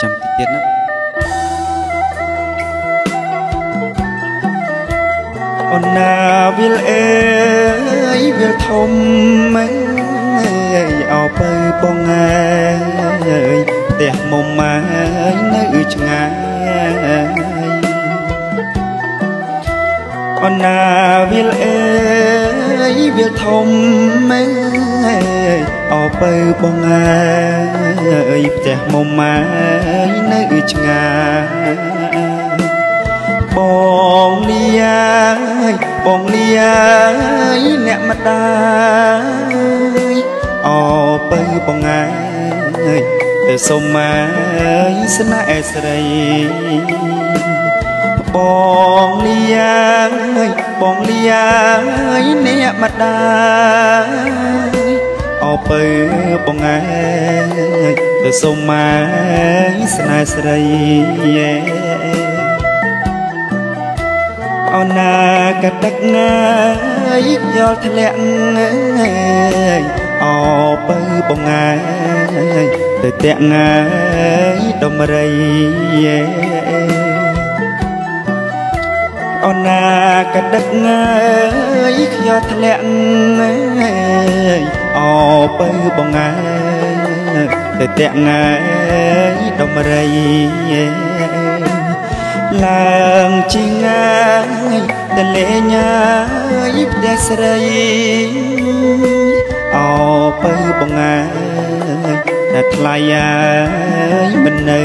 ចាំតិចទៀតណាអូនណាវិលអើយវិលធំអើយអោពៅបងអើយផ្ទះមុំអើយនៅឆ្ងាយអូនណាវិលអើយវិលធំអើយអោ ពៅបងអើយផ្ទះមុំអើយនៅឆ្ងាយបងលាយបងលាយអ្នកម្ដាយអោពៅបងងាយទៅសុំមកស្នេហ៍ស្រីបងលាយបងលាយអ្នកម្ដាយអោ ពៅបងងាយទៅសុំមកស្នេហ៍ស្រីអូនណាកដឹកងាយយល់ធ្លាក់អោបើបងងាយទៅតាក់ងាយដុំរៃអូនណាកដឹកងាយខ្យល់ធ្លាក់ អោបើបងងាយទៅតាក់ងាយដុំរៃឡើងជាងាយតលេញ៉ាយផ្ទះស្រីអោពៅបងងាយតែថ្លៃអាយមិននៅ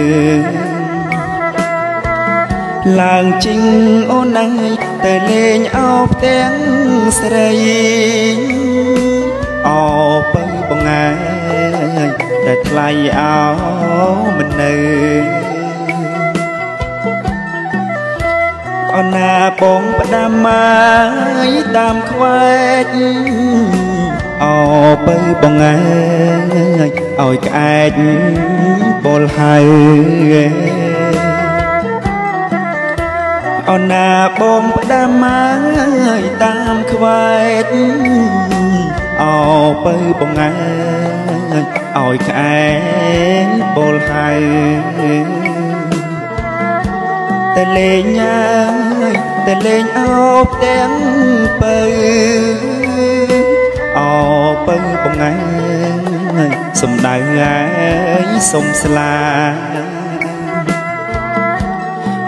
ឡើងជីងអូនឯងទៅលេងអោផ្ទាំងស្រីអោ ពៅបងងាយតែថ្លៃអោមិននៅអណាបងផ្ដាំមកតាមខ្វែកអោបើបងឯងឲ្យក្អែកពលហៅអណាបងផ្ដាំមកតាមខ្វែកអោ បើបងឯងឲ្យក្អែកពលហៅតែលេងញ៉ាយតែលេងអោបទាំងពៅអោពៅបងឯងសំដៅឯងសុំស្លា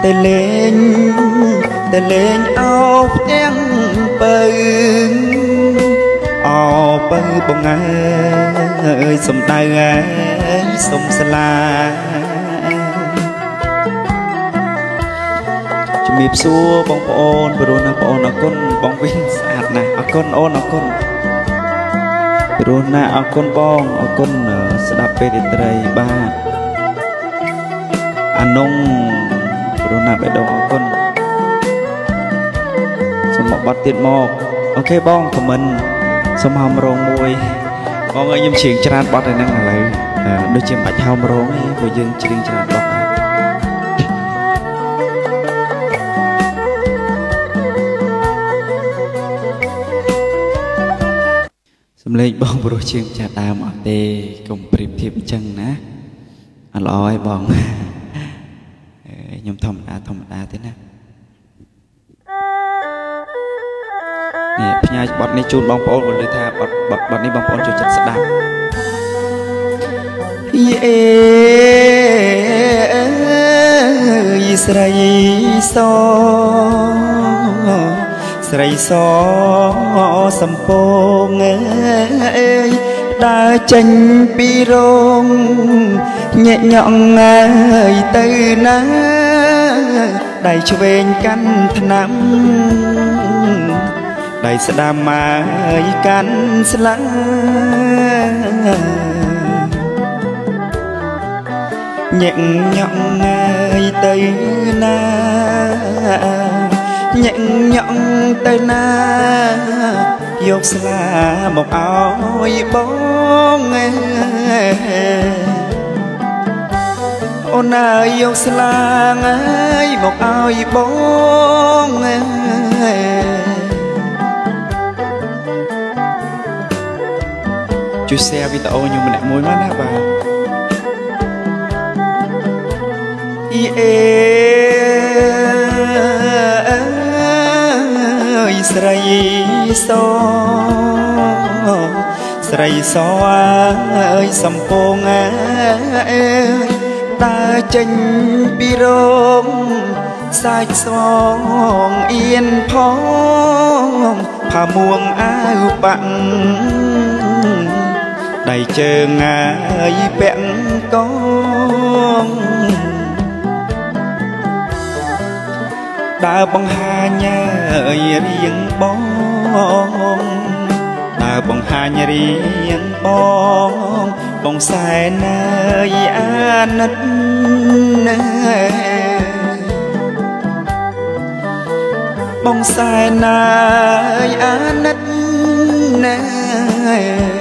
តែលេងតែលេងអោបទាំងពៅអោ ពៅបងឯងសំដៅឯងសុំស្លាជំរាបសួរបងប្អូនព្រោះណាបងប្អូនអរគុណបងវិញស្អាតណាស់អរគុណអូនអរគុណព្រោះណាអរគុណបងអរគុណស្ដាប់ពេលរាត្រីបាទអានុងព្រោះណាបេះដូងអរគុណសូមមកបាត់ទៀតមកអូខេបងខមមិន សូមហៅរងមួយបងអើយខ្ញុំច្រៀងច្រើនបាត់ហើយហ្នឹងឥឡូវដូចជាមិនបាច់ហៅរងទេព្រោះយើងច្រៀងច្រើនបាត់សំឡេងបងព្រោះជាងចាស់ដើមអត់ទេកុំប្រៀបធៀបអញ្ចឹងណាអត់ល្អឯងបងខ្ញុំធម្មតាធម្មតាទេណា នេះផ្ញើបទនេះជូនបងប្អូនគាត់លើថាបទបទបទនេះបងប្អូនចូលចិត្តស្ដាប់យេយស្រីសស្រីសសំពងអើយដើរចេញពីរោងញាក់ញក់ងាយទៅណាដៃឆ្វេងកាន់ថ្នាំ ដៃស្ដាំមកកាន់ស្លាញាក់ញក់ងាយទៅណាញាក់ញក់ទៅណាយកស្លាមកឲ្យបងអូនអើយយកស្លាងអើយមកឲ្យបង ជួយ share វីដេអូខ្ញុំម្នាក់មួយមកណាបាទអ៊ីអេអើយស្រីសស្រីសអើយសំពងអើយដើរចេញពីរោងសាច់ស្វងអៀនផងផាមួងអាវបាក់ ដៃជើងងាយពាក់កងដើរបង្ហាញរៀងបងដើរបង្ហាញរៀងបងបងសែនអើយអាណិតណាបងសែនអើយអាណិតណា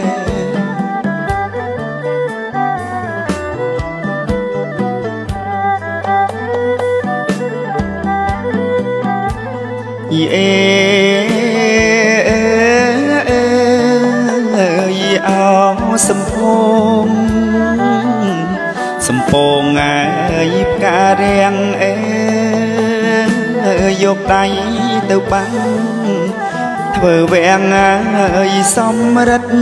យីអេយីអោសំភងសំពងអាយផ្ការាំងអេយកដៃទៅបាំងធ្វើវាំងអើយសំរិទ្ធ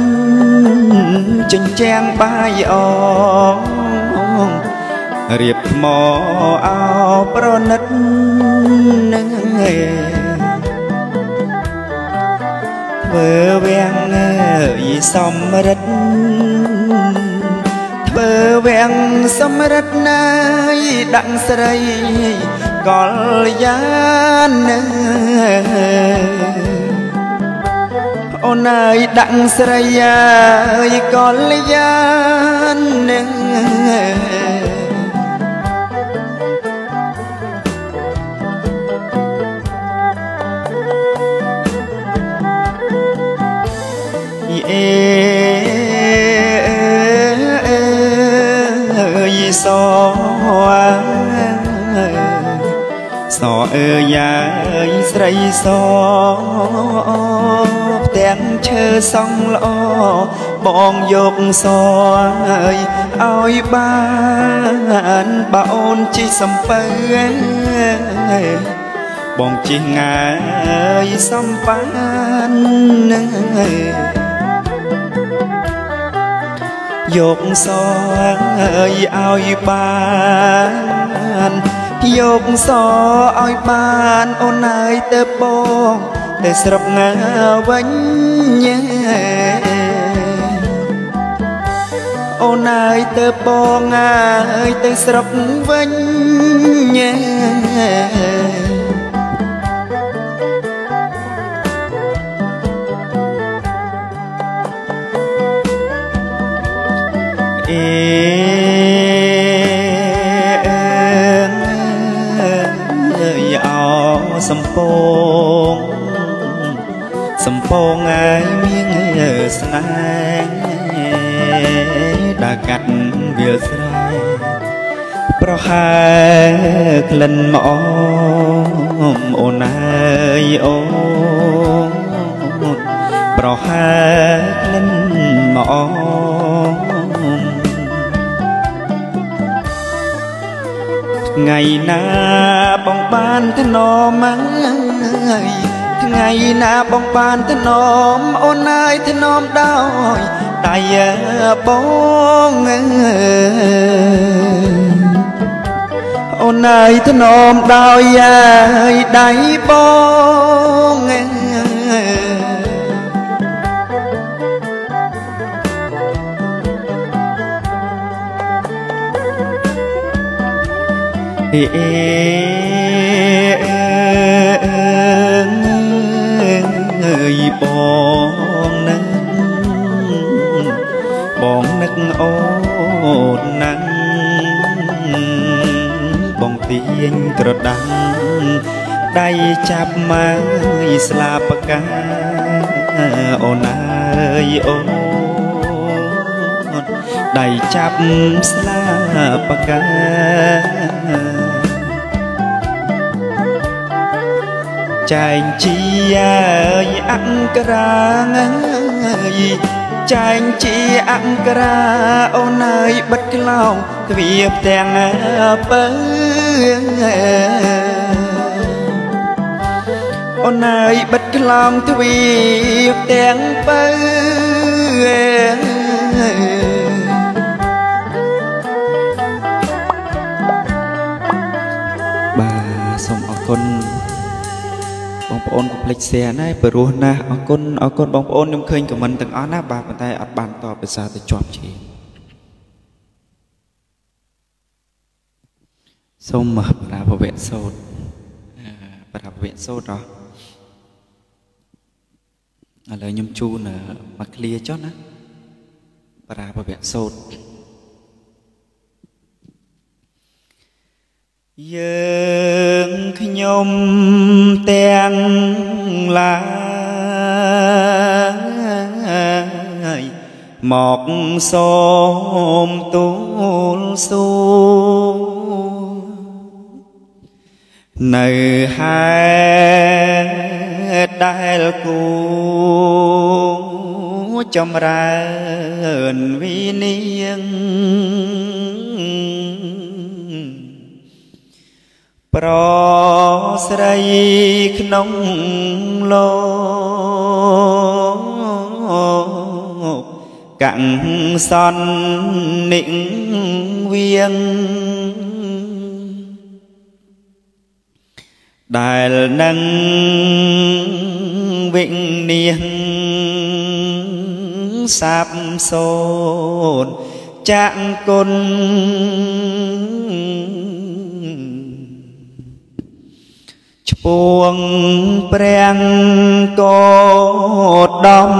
ចិញ្ចាំងបាយអងរៀបថ្មអោប្រណិតនឹង ធ្វើវាំងយីសំរិទ្ធធ្វើវាំងសំរិទ្ធណាយដាក់ស្រីកលយានអូនអើយដាក់ស្រីអើយកលយាននឹ សសអើយាយស្រីសផ្ទាំងឈើសង់ល្អបងយកសឲ្យឲ្យបានបើអូនជិះសំពៅបងជិះងាយសំបាននឹង យកសងអើយឲ្យបានយកសឲ្យបានអូនអើយទៅបងទៅស្រុកងាវិញអូនអើយទៅបងអើយទៅស្រុកវិញអេ កាត់វាលស្រែប្រហែក្លិនមកអូនអើយអូនប្រហែក្លិនមកថ្ងៃណាបងបានធ្នមហើយថ្ងៃណាបងបានធ្នមអូនអើយធ្នមដោយ ដៃបងអូនអើយធ្នមដោយដៃបងអេអើយបង អូនណាំងបងទាញក្រដាំងដៃចាប់មកស្លាបកាអូនអើយអូនដៃចាប់ស្លាបកាចែងជាអង្ក្រាង ចែងជាអង្ក្រាអូនអើយបិទក្លោងទ្វាបទាំងពើអូនអើយបិទក្លងទ្វាបទាំងពើ អូនកុំភ្លេច share ណាព្រោះណាស់អរគុណអរគុណបងប្អូនខ្ញុំឃើញខមមិនទាំងអស់ណាបាទប៉ុន្តែអត់បានតបភាសាទៅជាប់ជាសូមប្រាភវៈសោតប្រាភវៈសោតអស់ឥឡូវខ្ញុំជូនមកឃ្លាចុះណាប្រាភវៈសោត យើងខ្ញុំទាំងឡាយមកសូមទូលសួរនៅហេតុដែលគូចម្រើនវិនាង ប្រស្រីក្នុងលោកកាំងសន់និងវៀងដែលនឹងវិញ្ញាណសាបសូនចាក់គុណ ពងព្រះកោដំ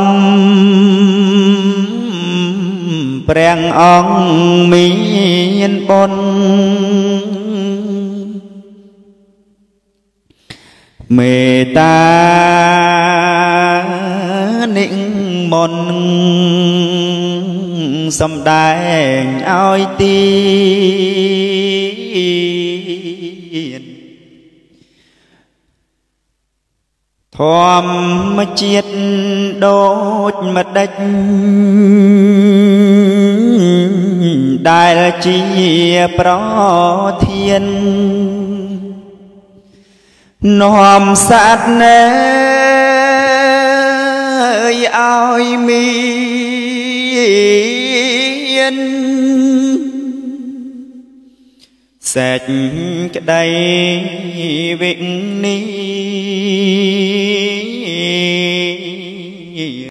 ព្រះអង្គមានបុណ្យមេត្តានិមន្តសំដែងឲ្យទី ធម្មជាតិដូចម្ដេចដែលជាប្រធាននាំសត្វណែឲ្យមាន សេចក្តីវិញ្ញា